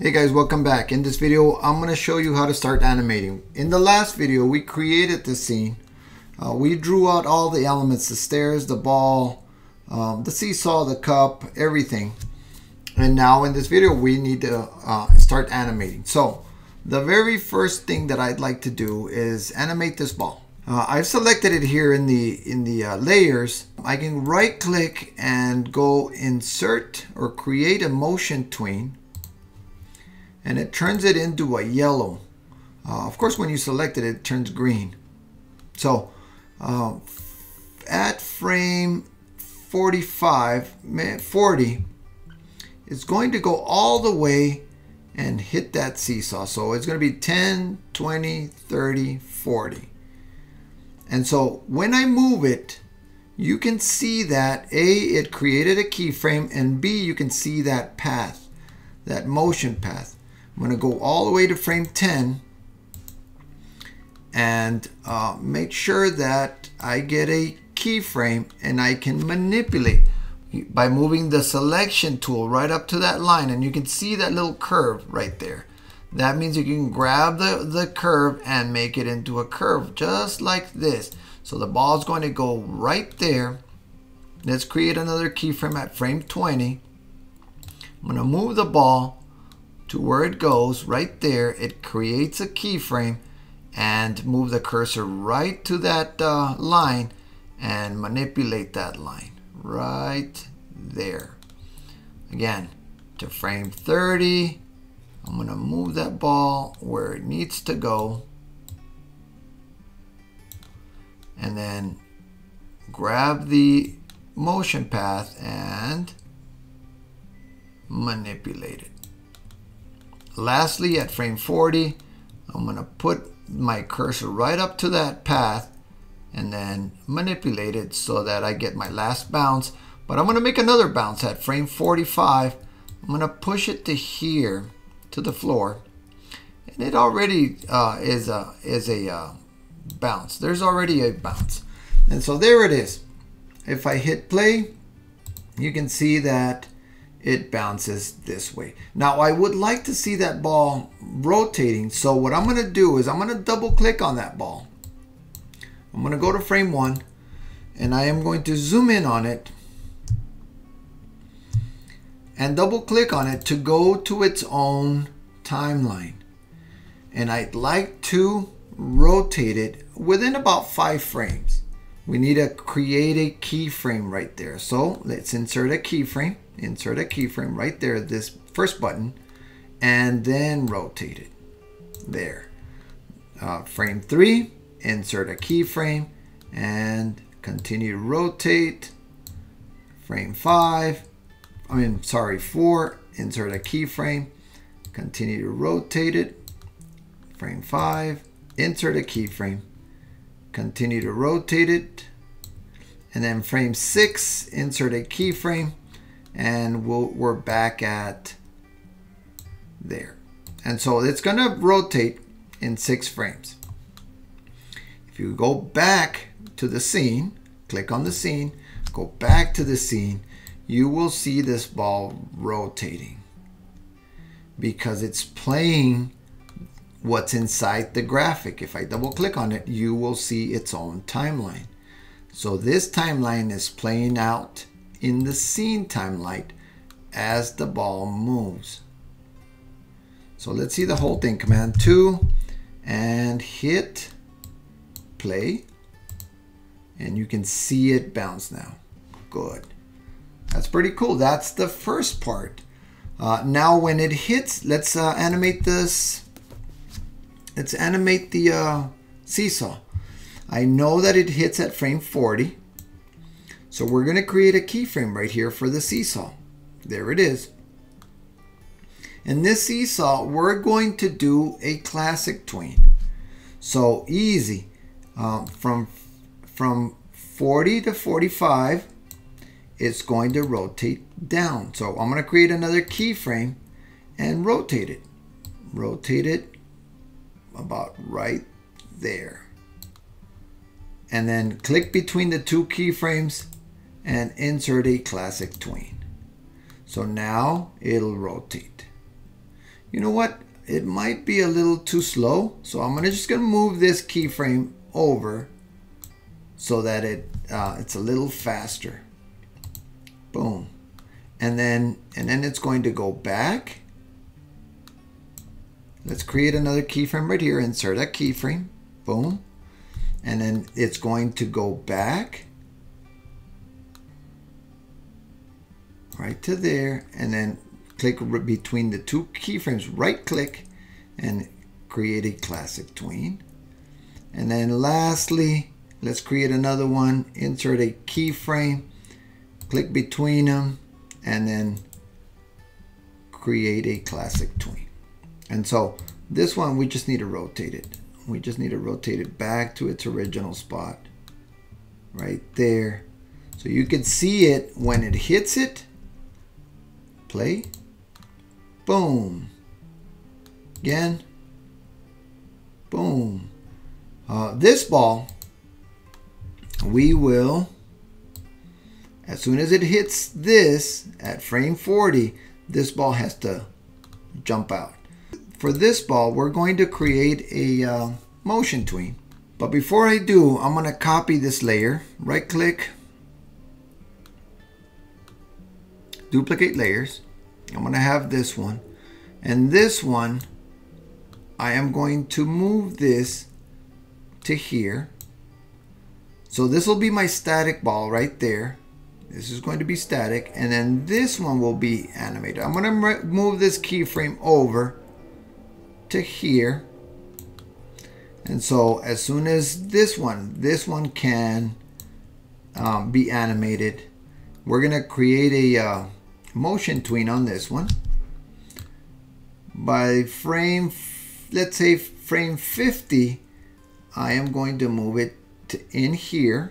Hey guys, welcome back. In this video, I'm going to show you how to start animating. In the last video, we created the scene. Uh, we drew out all the elements, the stairs, the ball, um, the seesaw, the cup, everything. And now in this video, we need to uh, start animating. So the very first thing that I'd like to do is animate this ball. Uh, I've selected it here in the in the uh, layers. I can right click and go insert or create a motion tween and it turns it into a yellow. Uh, of course, when you select it, it turns green. So uh, at frame 45, 40, it's going to go all the way and hit that seesaw. So it's going to be 10, 20, 30, 40. And so when I move it, you can see that A, it created a keyframe, and B, you can see that path, that motion path. I'm going to go all the way to frame 10 and uh, make sure that I get a keyframe and I can manipulate by moving the selection tool right up to that line and you can see that little curve right there. That means you can grab the, the curve and make it into a curve just like this. So the ball is going to go right there. Let's create another keyframe at frame 20. I'm going to move the ball to where it goes right there. It creates a keyframe and move the cursor right to that uh, line and manipulate that line right there. Again, to frame 30, I'm to move that ball where it needs to go. And then grab the motion path and manipulate it. Lastly, at frame 40, I'm going to put my cursor right up to that path and then manipulate it so that I get my last bounce. But I'm going to make another bounce at frame 45. I'm going to push it to here to the floor. And it already uh, is a, is a uh, bounce. There's already a bounce. And so there it is. If I hit play, you can see that it bounces this way. Now I would like to see that ball rotating. So what I'm going to do is I'm going to double click on that ball. I'm going to go to frame one and I am going to zoom in on it and double click on it to go to its own timeline. And I'd like to rotate it within about five frames. We need to create a keyframe right there. So let's insert a keyframe, insert a keyframe right there, this first button, and then rotate it. There. Uh, frame three, insert a keyframe, and continue to rotate. Frame five, I mean, sorry, four, insert a keyframe, continue to rotate it. Frame five, insert a keyframe, continue to rotate it. And then frame six, insert a keyframe, and we'll, we're back at there. And so it's gonna rotate in six frames. If you go back to the scene, click on the scene, go back to the scene, you will see this ball rotating because it's playing what's inside the graphic. If I double click on it, you will see its own timeline. So this timeline is playing out in the scene timeline as the ball moves. So let's see the whole thing. Command 2 and hit play. And you can see it bounce now. Good. That's pretty cool. That's the first part. Uh, now when it hits, let's uh, animate this. Let's animate the uh, seesaw. I know that it hits at frame 40. So we're going to create a keyframe right here for the seesaw. There it is. In this seesaw, we're going to do a classic tween. So easy. Um, from, from 40 to 45, it's going to rotate down. So I'm going to create another keyframe and rotate it. Rotate it about right there. And then click between the two keyframes and insert a classic tween. So now it'll rotate. you know what? It might be a little too slow. So I'm gonna just gonna move this keyframe over so that it uh, it's a little faster. Boom. And then and then it's going to go back. Let's create another keyframe right here. Insert a keyframe. Boom. And then it's going to go back right to there and then click between the two keyframes right click and create a classic tween. And then lastly let's create another one insert a keyframe click between them and then create a classic tween. And so this one we just need to rotate it. We just need to rotate it back to its original spot right there. So you can see it when it hits it play. Boom. Again. Boom. Uh, this ball, we will, as soon as it hits this at frame 40, this ball has to jump out. For this ball, we're going to create a uh, motion tween. But before I do, I'm going to copy this layer, right click, duplicate layers. I'm going to have this one. And this one, I am going to move this to here. So this will be my static ball right there. This is going to be static. And then this one will be animated. I'm going to move this keyframe over to here. And so as soon as this one, this one can um, be animated, we're going to create a... Uh, motion tween on this one. By frame, let's say frame 50, I am going to move it to in here.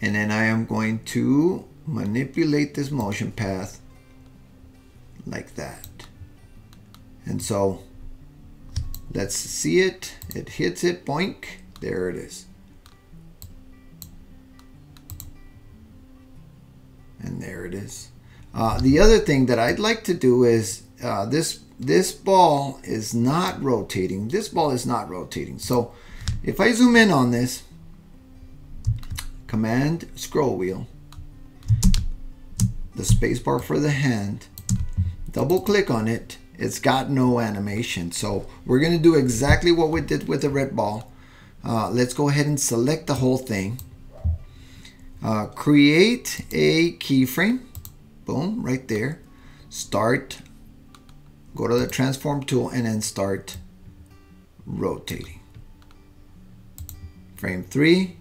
And then I am going to manipulate this motion path like that. And so let's see it. It hits it, boink. There it is. And there it is. Uh, the other thing that I'd like to do is uh, this this ball is not rotating. This ball is not rotating. So if I zoom in on this, command scroll wheel, the spacebar for the hand, double click on it, it's got no animation. So we're going to do exactly what we did with the red ball. Uh, let's go ahead and select the whole thing. Uh, create a keyframe. Boom, right there. Start. Go to the transform tool and then start rotating. Frame 3.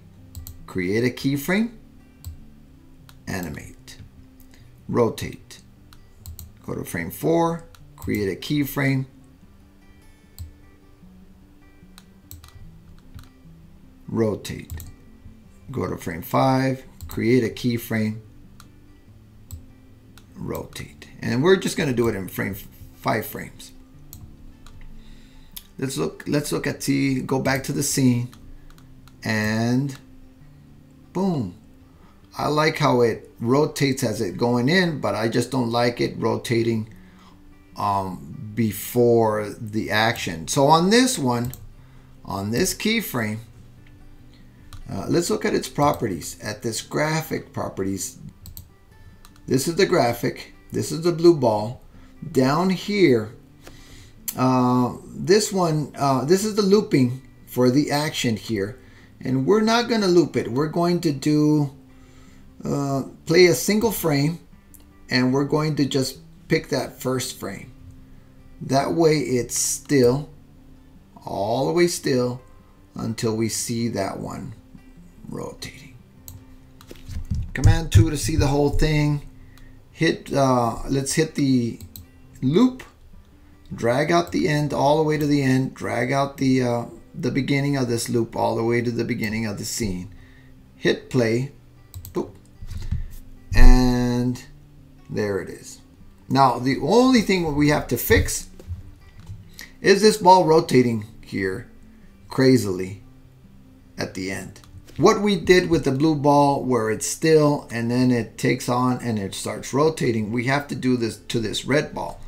Create a keyframe. Animate. Rotate. Go to frame 4. Create a keyframe. Rotate. Go to frame 5 create a keyframe, rotate. And we're just going to do it in frame five frames. Let's look let's look at T, go back to the scene and boom. I like how it rotates as it going in, but I just don't like it rotating um, before the action. So on this one, on this keyframe, uh, let's look at its properties, at this graphic properties. This is the graphic. This is the blue ball. Down here, uh, this one, uh, this is the looping for the action here. And we're not going to loop it. We're going to do, uh, play a single frame and we're going to just pick that first frame. That way it's still, all the way still until we see that one rotating. Command 2 to see the whole thing. Hit, uh, let's hit the loop. Drag out the end all the way to the end. Drag out the, uh, the beginning of this loop all the way to the beginning of the scene. Hit play. Boop. And there it is. Now, the only thing we have to fix is this ball rotating here crazily at the end what we did with the blue ball where it's still and then it takes on and it starts rotating we have to do this to this red ball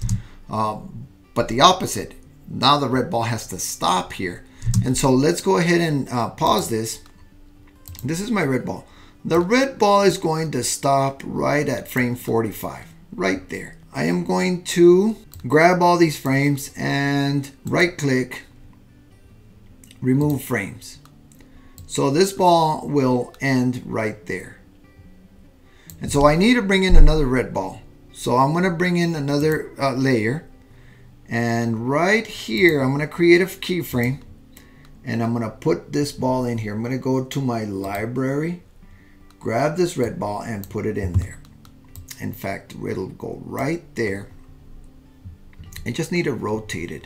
Um, but the opposite. Now the red ball has to stop here. And so let's go ahead and uh, pause this. This is my red ball. The red ball is going to stop right at frame 45, right there. I am going to grab all these frames and right click, remove frames. So this ball will end right there. And so I need to bring in another red ball. So I'm going to bring in another uh, layer. And right here, I'm going to create a keyframe. And I'm going to put this ball in here. I'm going to go to my library, grab this red ball and put it in there. In fact, it'll go right there. I just need to rotate it.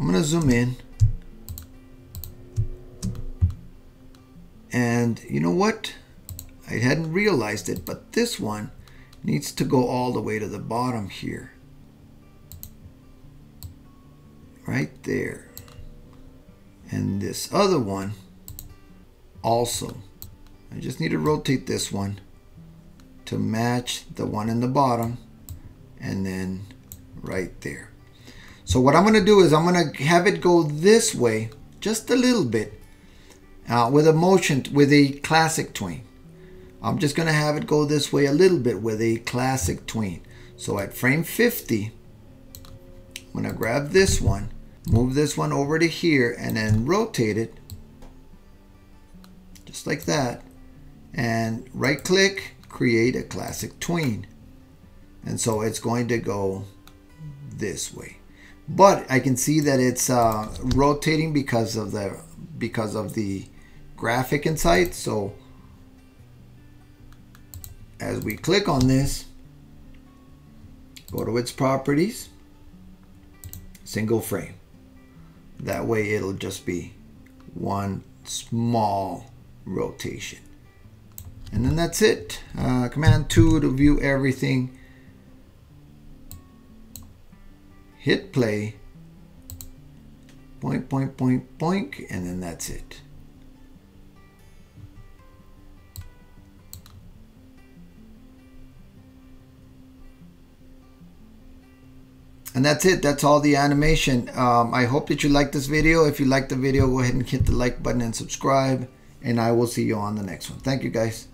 I'm going to zoom in. And you know what? I hadn't realized it, but this one needs to go all the way to the bottom here. Right there. And this other one also. I just need to rotate this one to match the one in the bottom and then right there. So what I'm going to do is I'm going to have it go this way just a little bit uh, with a motion, with a classic tween. I'm just going to have it go this way a little bit with a classic tween. So at frame 50, I'm going to grab this one, move this one over to here, and then rotate it just like that. And right click, create a classic tween. And so it's going to go this way. But I can see that it's uh, rotating because of the because of the graphic inside. So as we click on this, go to its properties, single frame. That way it'll just be one small rotation. And then that's it. Uh, command 2 to view everything. Hit play. Point, point, point, point, and then that's it. And that's it. That's all the animation. Um, I hope that you liked this video. If you liked the video, go ahead and hit the like button and subscribe. And I will see you on the next one. Thank you, guys.